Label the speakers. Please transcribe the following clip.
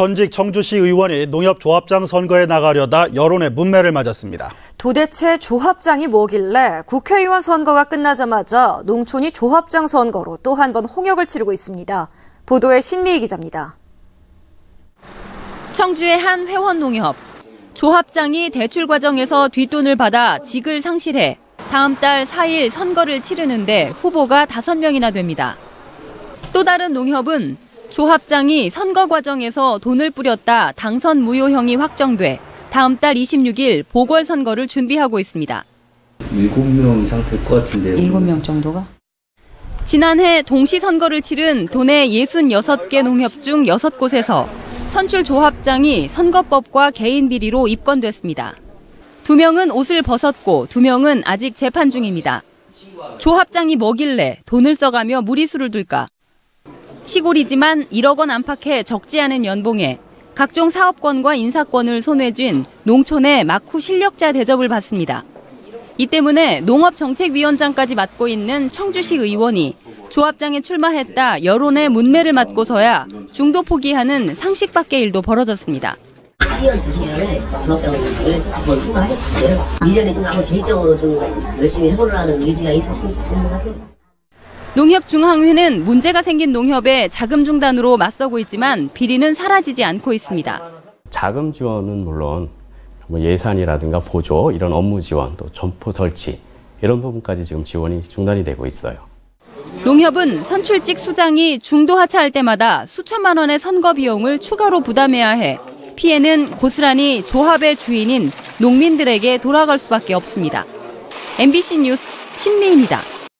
Speaker 1: 현직 청주시 의원이 농협조합장 선거에 나가려다 여론의 문매를 맞았습니다.
Speaker 2: 도대체 조합장이 뭐길래 국회의원 선거가 끝나자마자 농촌이 조합장 선거로 또 한 번 홍역을 치르고 있습니다. 보도에 신미희 기자입니다.
Speaker 3: 청주의 한 회원 농협. 조합장이 대출 과정에서 뒷돈을 받아 직을 상실해 다음 달 4일 선거를 치르는데 후보가 5명이나 됩니다. 또 다른 농협은 조합장이 선거 과정에서 돈을 뿌렸다 당선 무효형이 확정돼 다음 달 26일 보궐선거를 준비하고 있습니다.
Speaker 4: 7명 이상 될 것 같은데요.
Speaker 5: 7명 정도가?
Speaker 3: 지난해 동시 선거를 치른 도내 66개 농협 중 6곳에서 선출 조합장이 선거법과 개인 비리로 입건됐습니다. 두 명은 옷을 벗었고 두 명은 아직 재판 중입니다. 조합장이 뭐길래 돈을 써가며 무리수를 둘까? 시골이지만 1억 원 안팎의 적지 않은 연봉에 각종 사업권과 인사권을 손에 쥔 농촌의 막후 실력자 대접을 받습니다. 이 때문에 농업정책위원장까지 맡고 있는 청주시 의원이 조합장에 출마했다 여론의 문매를 맞고서야 중도 포기하는 상식 밖의 일도 벌어졌습니다.
Speaker 6: 12년, 9년에 조합장을 두번 출마하셨어요. 1년에 좀 한번 개인적으로 좀 열심히 해보려는 의지가 있으신 것 같아요.
Speaker 3: 농협중앙회는 문제가 생긴 농협에 자금 중단으로 맞서고 있지만 비리는 사라지지 않고 있습니다.
Speaker 7: 자금 지원은 물론 뭐 예산이라든가 보조, 이런 업무 지원, 또 점포 설치 이런 부분까지 지금 지원이 중단이 되고 있어요.
Speaker 3: 농협은 선출직 수장이 중도 하차할 때마다 수천만 원의 선거 비용을 추가로 부담해야 해 피해는 고스란히 조합의 주인인 농민들에게 돌아갈 수밖에 없습니다. MBC 뉴스 신미입니다.